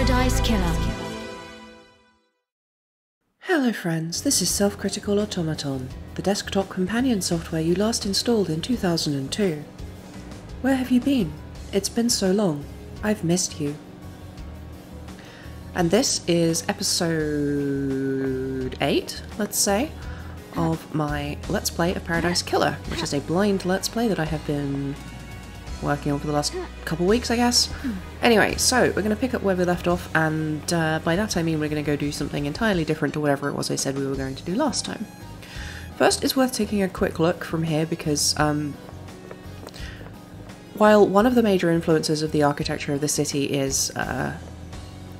Paradise Killer. Hello friends, this is Self-Critical Automaton, the desktop companion software you last installed in 2002. Where have you been? It's been so long. I've missed you. And this is episode 8, let's say, of my Let's Play of Paradise Killer, which is a blind Let's Play that I have been working on for the last couple weeks, I guess. Anyway, so we're going to pick up where we left off, and uh, by that I mean we're going to go do something entirely different to whatever it was I said we were going to do last time. First, it's worth taking a quick look from here because um, while one of the major influences of the architecture of the city is uh,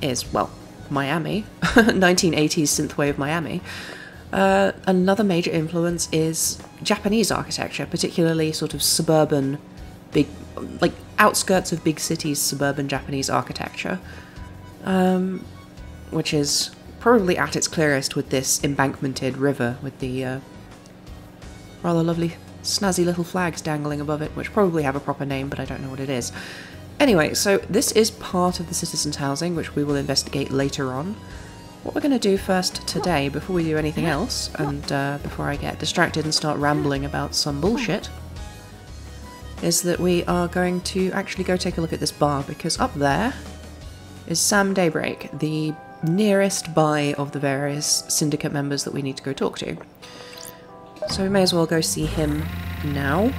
is well Miami, 1980s synthwave Miami. Uh, another major influence is Japanese architecture, particularly sort of suburban, big, like outskirts of big cities, suburban Japanese architecture, um, which is probably at its clearest with this embankmented river with the uh, rather lovely, snazzy little flags dangling above it, which probably have a proper name, but I don't know what it is. Anyway, so this is part of the citizens' housing, which we will investigate later on. What we're going to do first today, before we do anything else, and uh, before I get distracted and start rambling about some bullshit, is that we are going to actually go take a look at this bar, because up there is Sam Daybreak, the nearest by of the various syndicate members that we need to go talk to. So we may as well go see him now,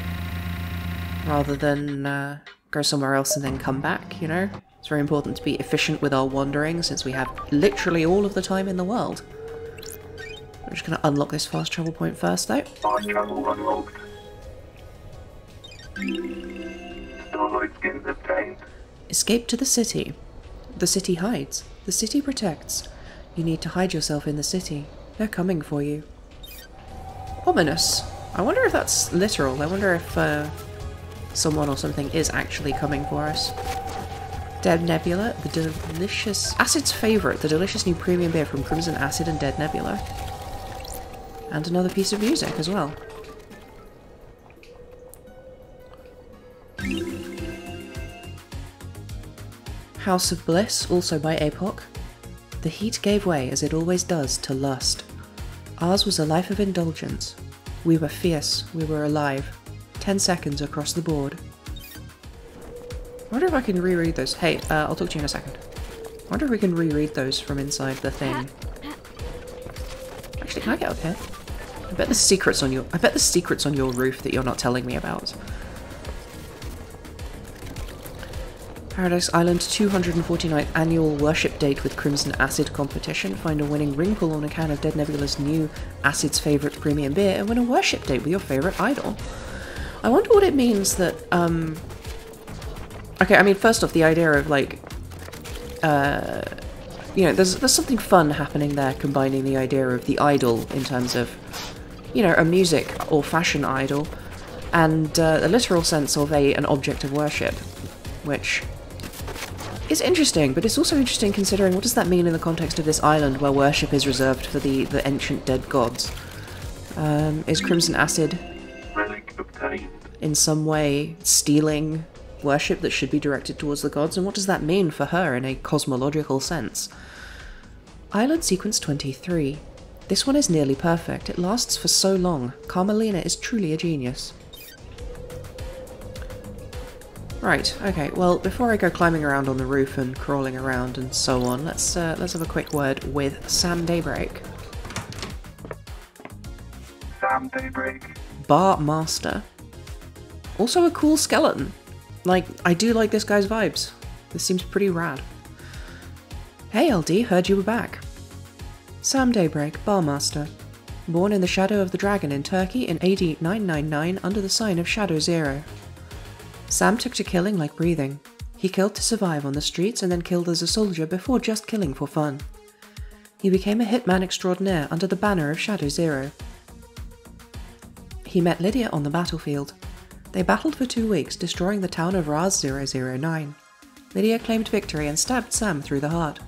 rather than uh, go somewhere else and then come back, you know? It's very important to be efficient with our wandering since we have literally all of the time in the world. I'm just going to unlock this fast travel point first though. Fast travel unlocked. Escape to the city. The city hides. The city protects. You need to hide yourself in the city. They're coming for you. Ominous. I wonder if that's literal. I wonder if uh, someone or something is actually coming for us. Dead Nebula, the delicious... Acid's favourite, the delicious new premium beer from Crimson Acid and Dead Nebula. And another piece of music as well. House of Bliss, also by APOC. The heat gave way, as it always does, to lust. Ours was a life of indulgence. We were fierce, we were alive. Ten seconds across the board. I wonder if I can reread those. Hey, uh, I'll talk to you in a second. I wonder if we can reread those from inside the thing. Actually, can I get up here? I bet the secrets on your- I bet the secrets on your roof that you're not telling me about. Paradise Island 249th annual worship date with Crimson Acid competition. Find a winning ring pull on a can of Dead Nebula's new Acid's favourite premium beer and win a worship date with your favourite idol. I wonder what it means that, um... Okay, I mean, first off, the idea of, like, uh... You know, there's, there's something fun happening there, combining the idea of the idol in terms of, you know, a music or fashion idol, and uh, a literal sense of a an object of worship, which is interesting, but it's also interesting considering what does that mean in the context of this island where worship is reserved for the, the ancient dead gods? Um, is Crimson Acid in some way stealing worship that should be directed towards the gods, and what does that mean for her in a cosmological sense? Island Sequence 23. This one is nearly perfect. It lasts for so long. Carmelina is truly a genius. Right, okay, well, before I go climbing around on the roof and crawling around and so on, let's uh, let's have a quick word with Sam Daybreak, Sam Daybreak. Bar Master. Also a cool skeleton. Like, I do like this guy's vibes. This seems pretty rad. Hey LD, heard you were back. Sam Daybreak, Barmaster. Born in the shadow of the dragon in Turkey in AD 999 under the sign of Shadow Zero. Sam took to killing like breathing. He killed to survive on the streets and then killed as a soldier before just killing for fun. He became a hitman extraordinaire under the banner of Shadow Zero. He met Lydia on the battlefield. They battled for two weeks, destroying the town of Raz 009. Lydia claimed victory and stabbed Sam through the heart.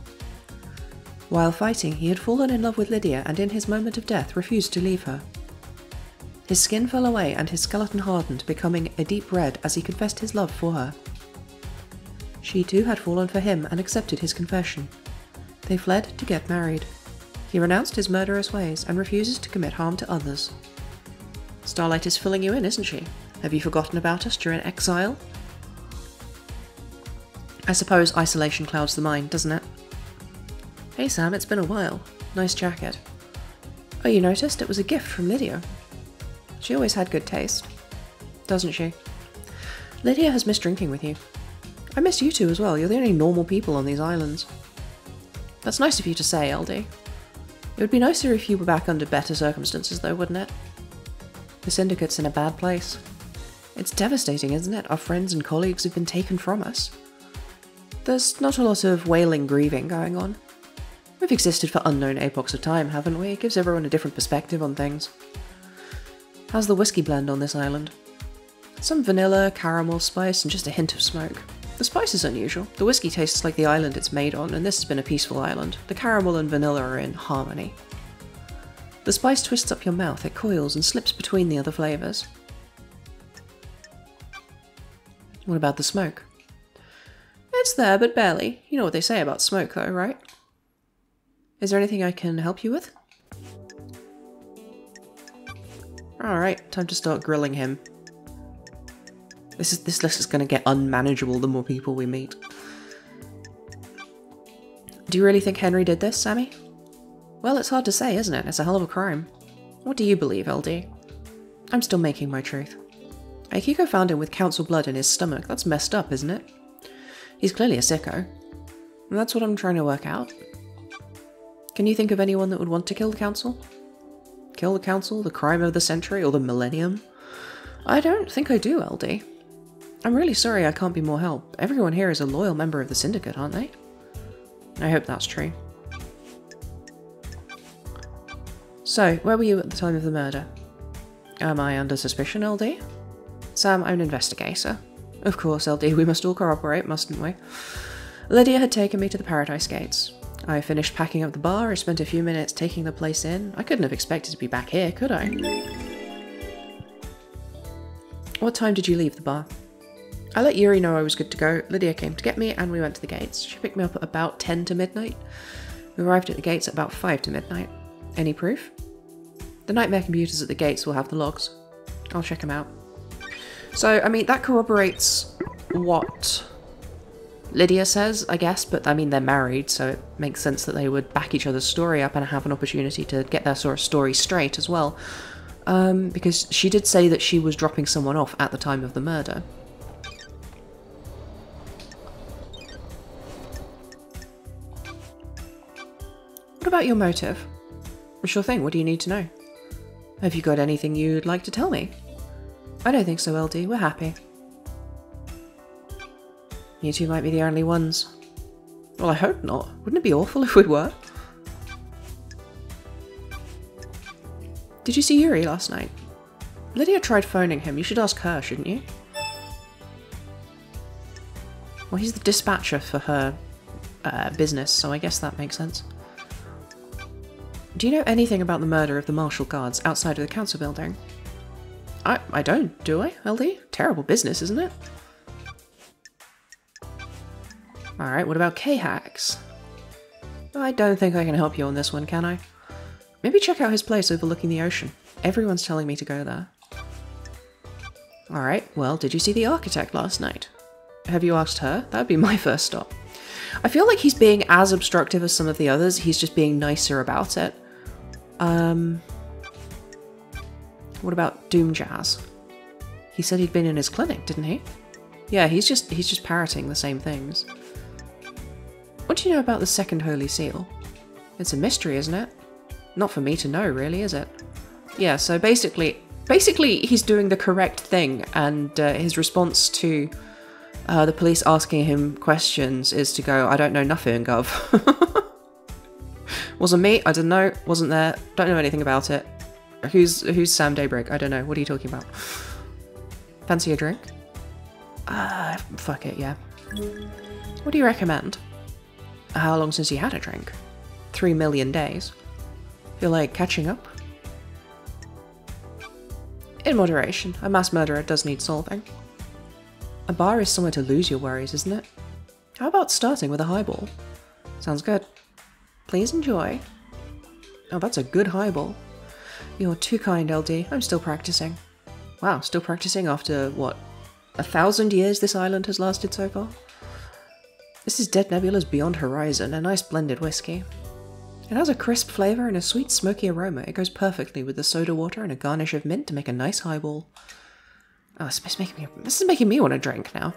While fighting, he had fallen in love with Lydia and in his moment of death refused to leave her. His skin fell away and his skeleton hardened, becoming a deep red as he confessed his love for her. She too had fallen for him and accepted his confession. They fled to get married. He renounced his murderous ways and refuses to commit harm to others. Starlight is filling you in, isn't she? Have you forgotten about us during exile? I suppose isolation clouds the mind, doesn't it? Hey Sam, it's been a while. Nice jacket. Oh, you noticed? It was a gift from Lydia. She always had good taste. Doesn't she? Lydia has missed drinking with you. I miss you two as well. You're the only normal people on these islands. That's nice of you to say, LD. It would be nicer if you were back under better circumstances, though, wouldn't it? The Syndicate's in a bad place. It's devastating, isn't it? Our friends and colleagues have been taken from us. There's not a lot of wailing grieving going on. We've existed for unknown epochs of time, haven't we? It gives everyone a different perspective on things. How's the whiskey blend on this island? Some vanilla, caramel, spice, and just a hint of smoke. The spice is unusual. The whiskey tastes like the island it's made on, and this has been a peaceful island. The caramel and vanilla are in harmony. The spice twists up your mouth, it coils and slips between the other flavours. What about the smoke? It's there, but barely. You know what they say about smoke, though, right? Is there anything I can help you with? Alright, time to start grilling him. This is this list is gonna get unmanageable the more people we meet. Do you really think Henry did this, Sammy? Well, it's hard to say, isn't it? It's a hell of a crime. What do you believe, LD? I'm still making my truth. Akiko found him with council blood in his stomach. That's messed up, isn't it? He's clearly a sicko. And that's what I'm trying to work out. Can you think of anyone that would want to kill the council? Kill the council, the crime of the century, or the millennium? I don't think I do, LD. I'm really sorry I can't be more help. Everyone here is a loyal member of the Syndicate, aren't they? I hope that's true. So, where were you at the time of the murder? Am I under suspicion, LD? Sam, I'm an investigator. Of course, LD, we must all cooperate, mustn't we? Lydia had taken me to the Paradise Gates. I finished packing up the bar, I spent a few minutes taking the place in. I couldn't have expected to be back here, could I? What time did you leave the bar? I let Yuri know I was good to go. Lydia came to get me and we went to the gates. She picked me up at about 10 to midnight. We arrived at the gates at about 5 to midnight. Any proof? The nightmare computers at the gates will have the logs. I'll check them out. So, I mean, that corroborates what Lydia says, I guess, but I mean, they're married, so it makes sense that they would back each other's story up and have an opportunity to get their sort of story straight as well. Um, because she did say that she was dropping someone off at the time of the murder. What about your motive? Sure thing, what do you need to know? Have you got anything you'd like to tell me? I don't think so, LD. We're happy. You two might be the only ones. Well, I hope not. Wouldn't it be awful if we were? Did you see Yuri last night? Lydia tried phoning him. You should ask her, shouldn't you? Well, he's the dispatcher for her uh, business, so I guess that makes sense. Do you know anything about the murder of the Martial Guards outside of the council building? I, I don't, do I, LD? Terrible business, isn't it? Alright, what about K-Hacks? I don't think I can help you on this one, can I? Maybe check out his place overlooking the ocean. Everyone's telling me to go there. Alright, well, did you see the architect last night? Have you asked her? That would be my first stop. I feel like he's being as obstructive as some of the others, he's just being nicer about it. Um, what about Doom Jazz? He said he'd been in his clinic, didn't he? Yeah, he's just he's just parroting the same things. What do you know about the second Holy Seal? It's a mystery, isn't it? Not for me to know, really, is it? Yeah, so basically, basically he's doing the correct thing, and uh, his response to uh, the police asking him questions is to go, I don't know nothing, gov. Wasn't me, I didn't know, wasn't there, don't know anything about it. Who's who's Sam Daybreak? I don't know, what are you talking about? Fancy a drink? Uh, fuck it, yeah. What do you recommend? How long since you had a drink? Three million days. Feel like catching up? In moderation, a mass murderer does need solving. A bar is somewhere to lose your worries, isn't it? How about starting with a highball? Sounds good. Please enjoy. Oh, that's a good highball. You're too kind, LD. I'm still practicing. Wow, still practicing after, what, a thousand years this island has lasted so far? This is Dead Nebula's Beyond Horizon, a nice blended whiskey. It has a crisp flavour and a sweet smoky aroma. It goes perfectly with the soda water and a garnish of mint to make a nice highball. Oh, this is making me, this is making me want to drink now.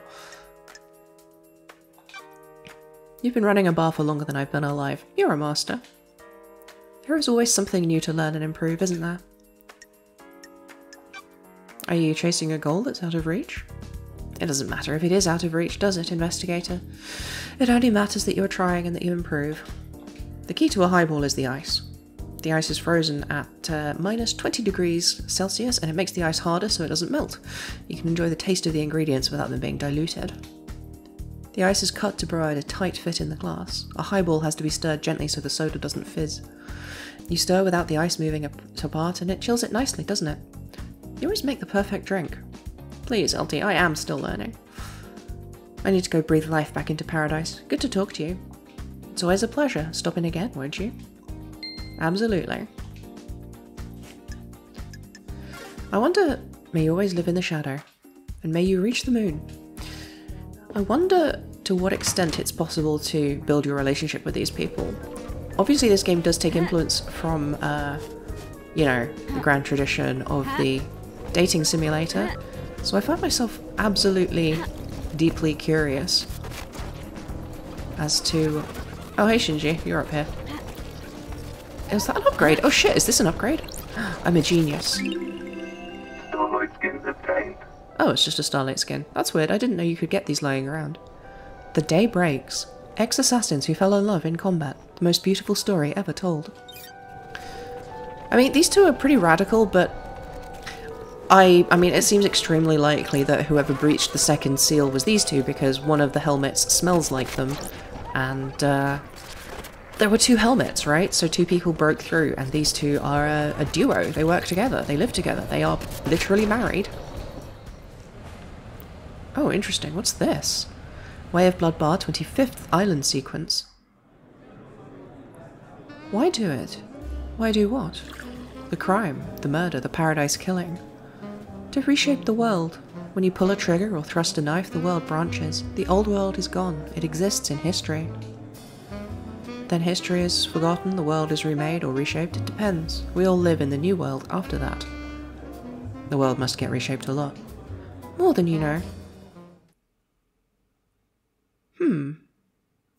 You've been running a bar for longer than I've been alive. You're a master. There is always something new to learn and improve, isn't there? Are you chasing a goal that's out of reach? It doesn't matter if it is out of reach, does it, investigator? It only matters that you're trying and that you improve. The key to a highball is the ice. The ice is frozen at uh, minus 20 degrees Celsius and it makes the ice harder so it doesn't melt. You can enjoy the taste of the ingredients without them being diluted. The ice is cut to provide a tight fit in the glass. A highball has to be stirred gently so the soda doesn't fizz. You stir without the ice moving apart and it chills it nicely, doesn't it? You always make the perfect drink. Please, LD, I am still learning. I need to go breathe life back into paradise. Good to talk to you. It's always a pleasure. Stop in again, won't you? Absolutely. I wonder, may you always live in the shadow, and may you reach the moon. I wonder to what extent it's possible to build your relationship with these people. Obviously, this game does take influence from, uh, you know, the grand tradition of the dating simulator, so I find myself absolutely deeply curious as to. Oh, hey Shinji, you're up here. Is that an upgrade? Oh shit, is this an upgrade? I'm a genius. Starlight skins obtained. Oh, it's just a Starlight skin. That's weird, I didn't know you could get these lying around. The day breaks. Ex assassins who fell in love in combat. The most beautiful story ever told. I mean, these two are pretty radical, but I, I mean, it seems extremely likely that whoever breached the second seal was these two because one of the helmets smells like them, and uh, there were two helmets, right? So two people broke through, and these two are a, a duo. They work together. They live together. They are literally married. Oh, interesting. What's this? Way of Blood Bar 25th Island Sequence. Why do it? Why do what? The crime, the murder, the paradise killing. To reshape the world. When you pull a trigger or thrust a knife, the world branches. The old world is gone. It exists in history. Then history is forgotten, the world is remade or reshaped, it depends. We all live in the new world after that. The world must get reshaped a lot. More than you know. Hmm.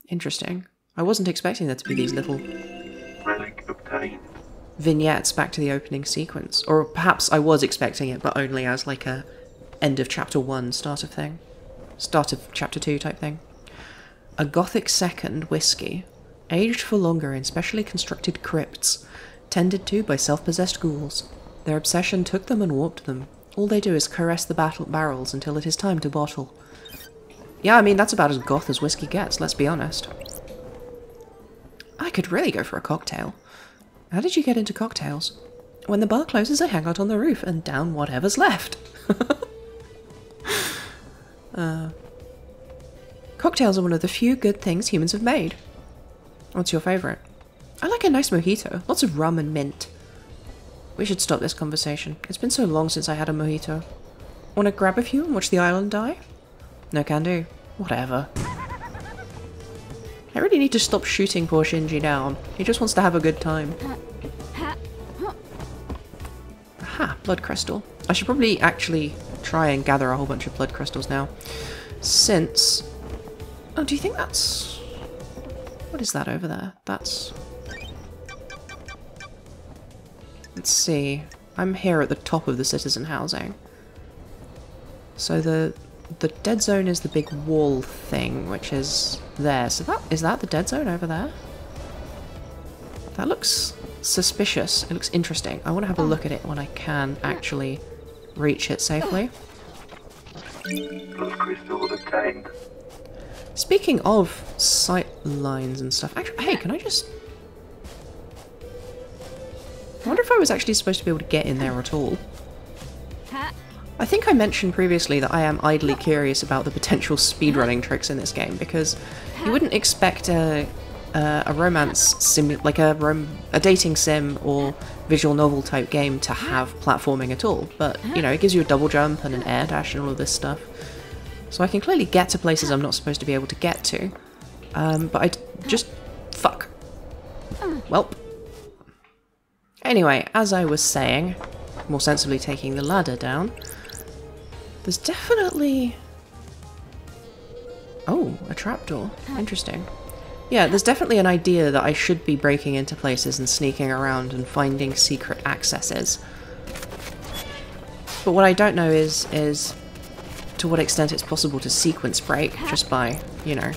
Interesting. I wasn't expecting there to be these little. Vignettes back to the opening sequence. Or perhaps I was expecting it, but only as like a end of chapter one start of thing. Start of chapter two type thing. A Gothic second whiskey, aged for longer in specially constructed crypts, tended to by self possessed ghouls. Their obsession took them and warped them. All they do is caress the battle barrels until it is time to bottle. Yeah, I mean, that's about as goth as whiskey gets, let's be honest. I could really go for a cocktail. How did you get into cocktails? When the bar closes, I hang out on the roof and down whatever's left. uh, cocktails are one of the few good things humans have made. What's your favourite? I like a nice mojito, lots of rum and mint. We should stop this conversation. It's been so long since I had a mojito. Wanna grab a few and watch the island die? No can do. Whatever. I really need to stop shooting poor Shinji down. He just wants to have a good time. Aha, blood crystal. I should probably actually try and gather a whole bunch of blood crystals now. Since... Oh, do you think that's... What is that over there? That's... Let's see. I'm here at the top of the citizen housing. So the the dead zone is the big wall thing, which is there. So that is that the dead zone over there? That looks suspicious. It looks interesting. I want to have a look at it when I can actually reach it safely. Speaking of sight lines and stuff, actually, hey, can I just... I wonder if I was actually supposed to be able to get in there at all. I think I mentioned previously that I am idly curious about the potential speedrunning tricks in this game because you wouldn't expect a a, a romance sim like a rom a dating sim or visual novel type game to have platforming at all, but you know it gives you a double jump and an air dash and all of this stuff. So I can clearly get to places I'm not supposed to be able to get to, um, but I just fuck. Welp. Anyway, as I was saying, more sensibly taking the ladder down, there's definitely... Oh, a trapdoor. Interesting. Yeah, there's definitely an idea that I should be breaking into places and sneaking around and finding secret accesses. But what I don't know is, is to what extent it's possible to sequence break just by, you know,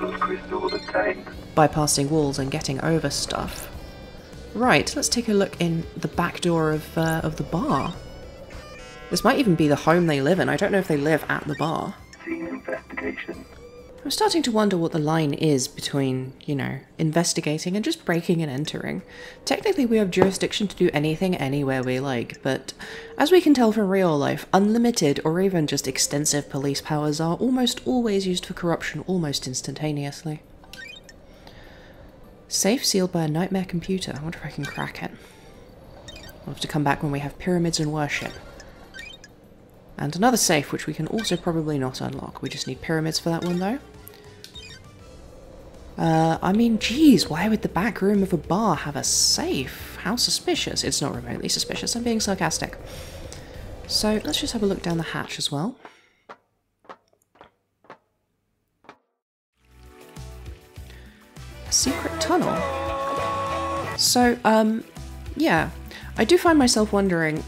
Those crystals obtained. bypassing walls and getting over stuff. Right, let's take a look in the back door of, uh, of the bar. This might even be the home they live in. I don't know if they live at the bar. Investigation. I'm starting to wonder what the line is between, you know, investigating and just breaking and entering. Technically, we have jurisdiction to do anything anywhere we like, but as we can tell from real life, unlimited or even just extensive police powers are almost always used for corruption almost instantaneously. Safe sealed by a nightmare computer. I wonder if I can crack it. We'll have to come back when we have pyramids and worship. And another safe, which we can also probably not unlock. We just need pyramids for that one, though. Uh, I mean, geez, why would the back room of a bar have a safe? How suspicious. It's not remotely suspicious, I'm being sarcastic. So, let's just have a look down the hatch as well. Secret tunnel. So, um, yeah. I do find myself wondering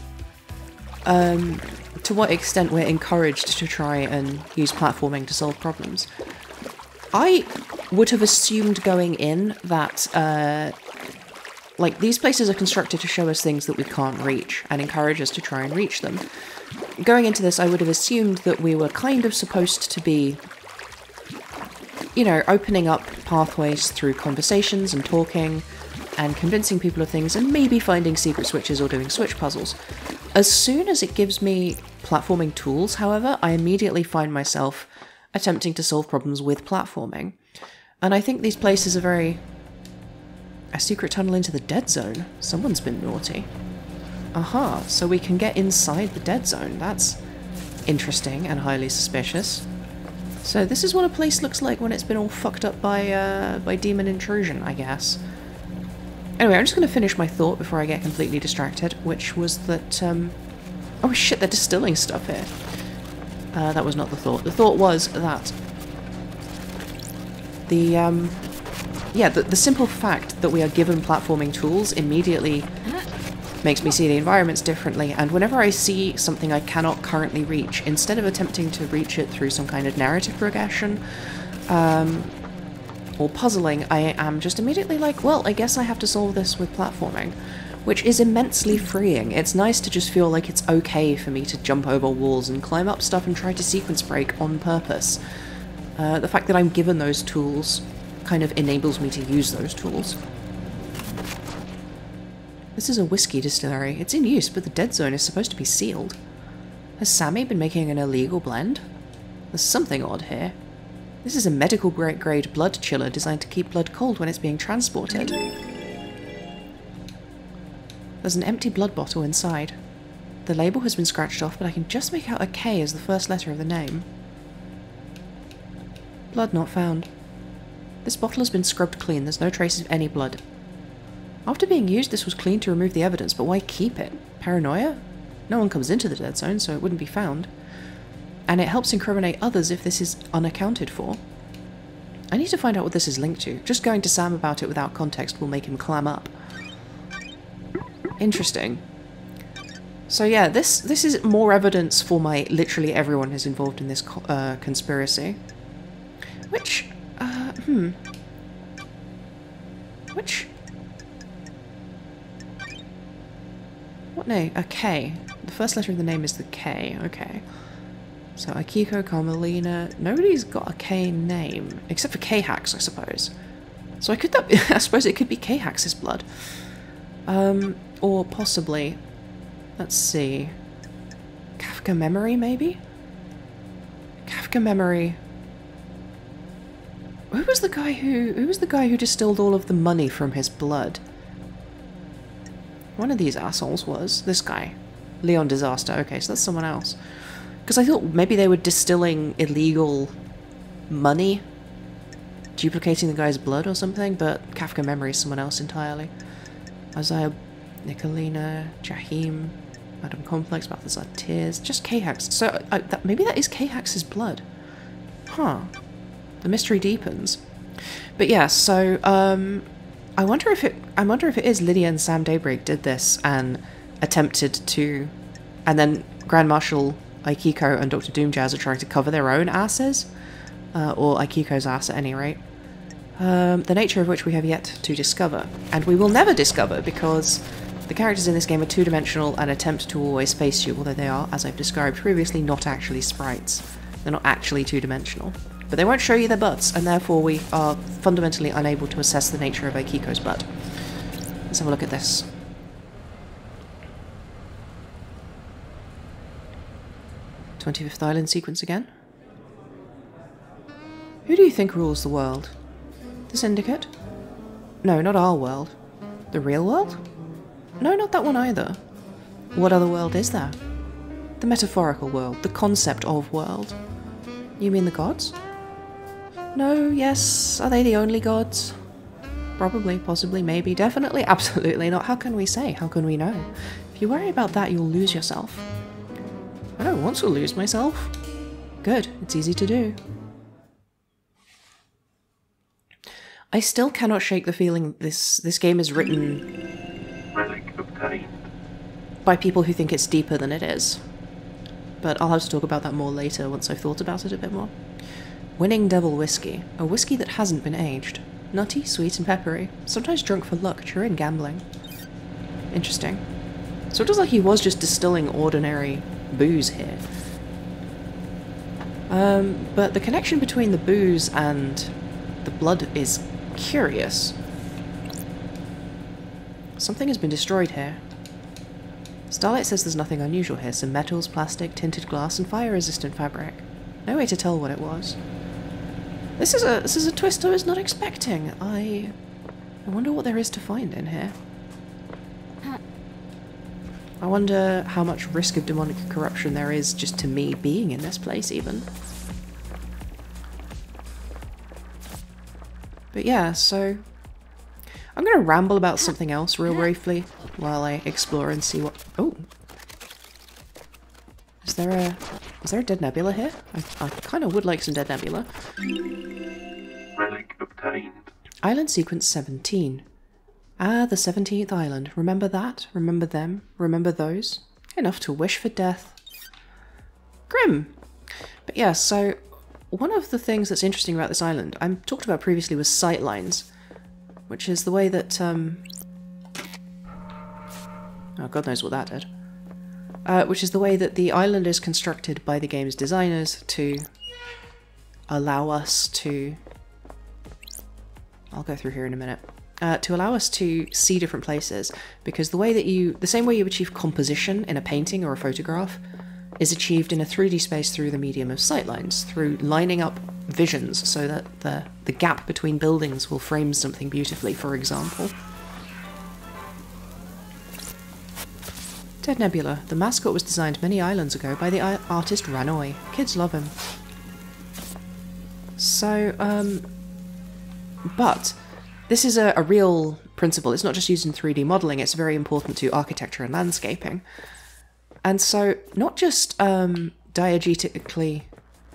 um, to what extent we're encouraged to try and use platforming to solve problems. I would have assumed going in that, uh, like, these places are constructed to show us things that we can't reach and encourage us to try and reach them. Going into this, I would have assumed that we were kind of supposed to be, you know, opening up pathways through conversations and talking and convincing people of things and maybe finding secret switches or doing switch puzzles. As soon as it gives me platforming tools, however, I immediately find myself attempting to solve problems with platforming. And I think these places are very. A secret tunnel into the dead zone. Someone's been naughty. Aha, so we can get inside the dead zone. That's interesting and highly suspicious. So this is what a place looks like when it's been all fucked up by uh, by demon intrusion, I guess. Anyway, I'm just going to finish my thought before I get completely distracted, which was that, um... Oh shit, they're distilling stuff here. Uh, that was not the thought. The thought was that... The, um... Yeah, the, the simple fact that we are given platforming tools immediately makes me see the environments differently, and whenever I see something I cannot currently reach, instead of attempting to reach it through some kind of narrative progression, um, or puzzling, I am just immediately like, well, I guess I have to solve this with platforming. Which is immensely freeing. It's nice to just feel like it's okay for me to jump over walls and climb up stuff and try to sequence break on purpose. Uh, the fact that I'm given those tools kind of enables me to use those tools. This is a whiskey distillery. It's in use, but the dead zone is supposed to be sealed. Has Sammy been making an illegal blend? There's something odd here. This is a medical grade blood chiller designed to keep blood cold when it's being transported. There's an empty blood bottle inside. The label has been scratched off, but I can just make out a K as the first letter of the name. Blood not found. This bottle has been scrubbed clean, there's no trace of any blood. After being used, this was cleaned to remove the evidence, but why keep it? Paranoia? No one comes into the dead zone, so it wouldn't be found and it helps incriminate others if this is unaccounted for. I need to find out what this is linked to. Just going to Sam about it without context will make him clam up. Interesting. So yeah, this this is more evidence for my literally everyone is involved in this co uh, conspiracy. Which, uh, hmm. Which... What name? A K. The first letter of the name is the K, okay. So Akiko, Carmelina, nobody's got a K name, except for K-Hax, I suppose. So I could that be, I suppose it could be K-Hax's blood. Um, or possibly, Let's see. Kafka Memory, maybe? Kafka Memory. Who was the guy who who was the guy who distilled all of the money from his blood? One of these assholes was this guy. Leon Disaster. Okay, so that's someone else. Because I thought maybe they were distilling illegal money, duplicating the guy's blood or something, but Kafka Memory is someone else entirely. Isaiah, Nicolina, Jahim, Madam Complex, Balthazar Tears, just K-Hax. So that, maybe that is K-Hax's blood. Huh. The mystery deepens. But yeah, so um, I wonder if it. I wonder if it is Lydia and Sam Daybreak did this and attempted to, and then Grand Marshal Akiko and Doctor Doom Jazz are trying to cover their own asses, uh, or Akiko's ass at any rate. Um, the nature of which we have yet to discover, and we will never discover because the characters in this game are two-dimensional and attempt to always face you, although they are, as I've described previously, not actually sprites. They're not actually two-dimensional. But they won't show you their butts, and therefore we are fundamentally unable to assess the nature of Akiko's butt. Let's have a look at this. Twenty-fifth Island sequence again. Who do you think rules the world? The Syndicate? No, not our world. The real world? No, not that one either. What other world is there? The metaphorical world, the concept of world. You mean the gods? No, yes. Are they the only gods? Probably, possibly, maybe, definitely, absolutely not. How can we say? How can we know? If you worry about that, you'll lose yourself. I don't want to lose myself. Good, it's easy to do. I still cannot shake the feeling this this game is written by people who think it's deeper than it is. But I'll have to talk about that more later once I've thought about it a bit more. Winning Devil Whiskey, a whiskey that hasn't been aged. Nutty, sweet, and peppery. Sometimes drunk for luck during gambling. Interesting. So it looks like he was just distilling ordinary booze here. Um, but the connection between the booze and the blood is curious. Something has been destroyed here. Starlight says there's nothing unusual here. Some metals, plastic, tinted glass, and fire-resistant fabric. No way to tell what it was. This is a this is a twist I was not expecting. I I wonder what there is to find in here. I wonder how much risk of demonic corruption there is just to me being in this place even. But yeah, so I'm going to ramble about something else real briefly while I explore and see what. Oh, is there a is there a dead nebula here? I, I kind of would like some dead nebula. Relic obtained. Island sequence 17. Ah, the 17th island. Remember that? Remember them? Remember those? Enough to wish for death. Grim. But yeah, so one of the things that's interesting about this island, I talked about previously, was sightlines, which is the way that, um... Oh, God knows what that did. Uh, which is the way that the island is constructed by the game's designers to allow us to I'll go through here in a minute. Uh, to allow us to see different places, because the way that you, the same way you achieve composition in a painting or a photograph, is achieved in a 3D space through the medium of sightlines, through lining up visions so that the, the gap between buildings will frame something beautifully, for example. Dead Nebula. The mascot was designed many islands ago by the artist Ranoi. Kids love him. So, um, but this is a, a, real principle. It's not just used in 3D modeling, it's very important to architecture and landscaping. And so, not just um, diegetically,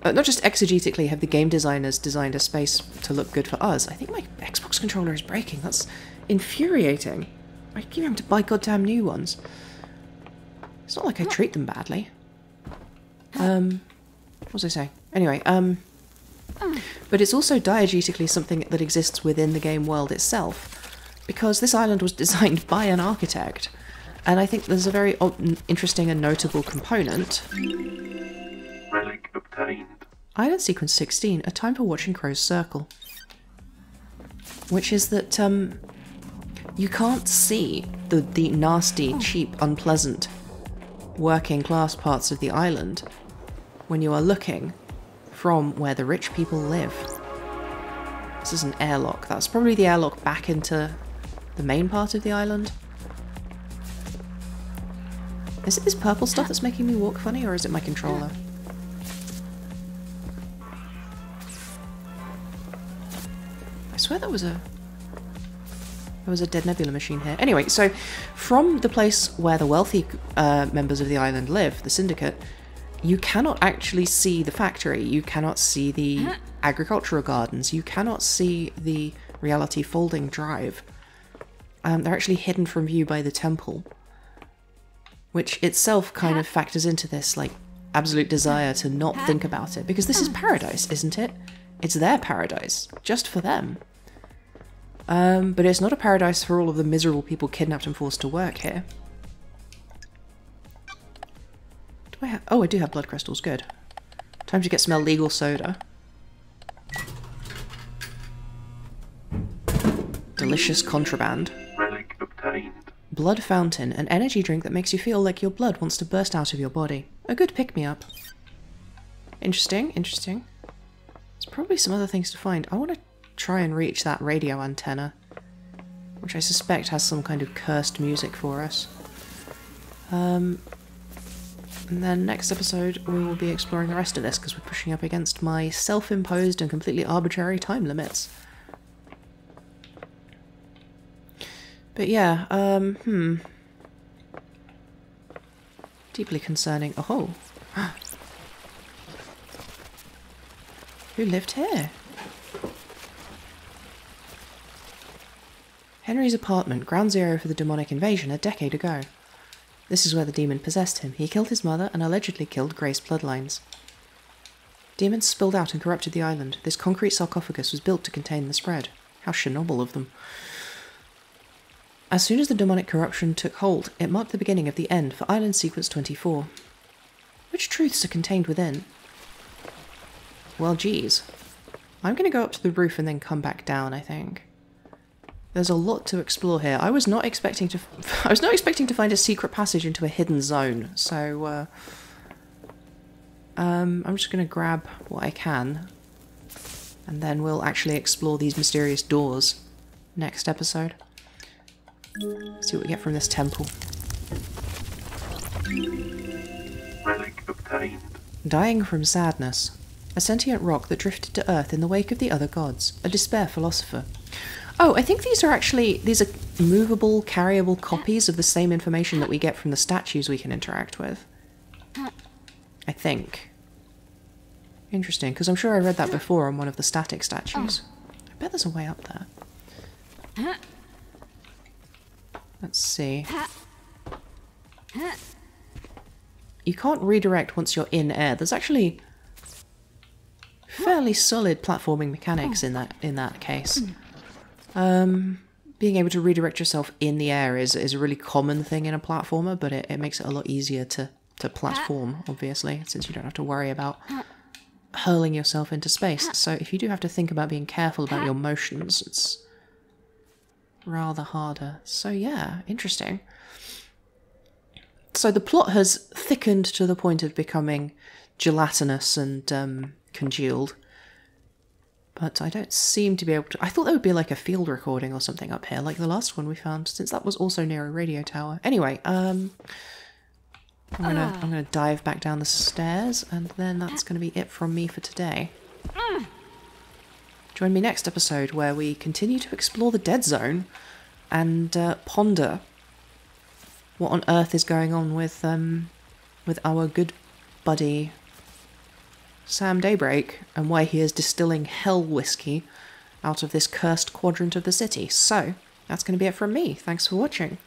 uh, not just exegetically have the game designers designed a space to look good for us. I think my Xbox controller is breaking. That's infuriating. I keep having to buy goddamn new ones. It's not like I treat them badly. Um, what was I saying? Anyway, um, but it's also diegetically something that exists within the game world itself, because this island was designed by an architect, and I think there's a very interesting and notable component. Relic obtained. Island sequence 16, a time for watching Crow's Circle. Which is that um, you can't see the, the nasty, cheap, unpleasant working class parts of the island when you are looking from where the rich people live. This is an airlock. That's probably the airlock back into the main part of the island. Is it this purple stuff that's making me walk funny, or is it my controller? I swear that was a... There was a dead nebula machine here. Anyway, so from the place where the wealthy uh, members of the island live, the syndicate, you cannot actually see the factory. You cannot see the agricultural gardens. You cannot see the reality folding drive. Um, they're actually hidden from view by the temple, which itself kind of factors into this like absolute desire to not think about it because this is paradise, isn't it? It's their paradise, just for them. Um, but it's not a paradise for all of the miserable people kidnapped and forced to work here. Do I have? Oh, I do have blood crystals. Good. Time to get some illegal soda. Delicious contraband. Relic obtained. Blood Fountain, an energy drink that makes you feel like your blood wants to burst out of your body. A good pick-me-up. Interesting, interesting. There's probably some other things to find. I want to try and reach that radio antenna, which I suspect has some kind of cursed music for us. Um, and then next episode we will be exploring the rest of this because we're pushing up against my self-imposed and completely arbitrary time limits. But yeah, um, hmm. Deeply concerning. Oh. Who lived here? Henry's apartment, ground zero for the demonic invasion a decade ago. This is where the demon possessed him. He killed his mother and allegedly killed Grace bloodlines. Demons spilled out and corrupted the island. This concrete sarcophagus was built to contain the spread. How Chernobyl of them. As soon as the demonic corruption took hold, it marked the beginning of the end for Island Sequence 24. Which truths are contained within? Well, geez. I'm going to go up to the roof and then come back down, I think. There's a lot to explore here. I was not expecting to I was not expecting to find a secret passage into a hidden zone. So uh, um, I'm just going to grab what I can and then we'll actually explore these mysterious doors next episode. See what we get from this temple. Relic obtained. Dying from sadness. A sentient rock that drifted to Earth in the wake of the other gods. A despair philosopher. Oh, I think these are actually these are movable, carryable copies of the same information that we get from the statues we can interact with. I think. Interesting, because I'm sure I read that before on one of the static statues. I bet there's a way up there. Let's see. You can't redirect once you're in air. There's actually fairly solid platforming mechanics in that in that case. Um, being able to redirect yourself in the air is, is a really common thing in a platformer, but it, it makes it a lot easier to, to platform, obviously, since you don't have to worry about hurling yourself into space. So if you do have to think about being careful about your motions, it's rather harder. So yeah, interesting. So the plot has thickened to the point of becoming gelatinous and um, congealed. But I don't seem to be able to. I thought there would be like a field recording or something up here, like the last one we found, since that was also near a radio tower. Anyway, um, I'm gonna I'm gonna dive back down the stairs, and then that's gonna be it from me for today. Join me next episode where we continue to explore the dead zone and uh, ponder what on earth is going on with um with our good buddy Sam Daybreak and why he is distilling hell whiskey out of this cursed quadrant of the city. So, that's going to be it from me. Thanks for watching.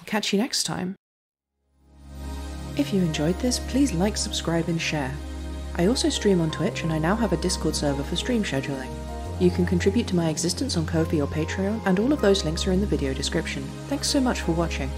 I'll catch you next time. If you enjoyed this, please like, subscribe, and share. I also stream on Twitch and I now have a Discord server for stream scheduling. You can contribute to my existence on Ko-fi or Patreon, and all of those links are in the video description. Thanks so much for watching.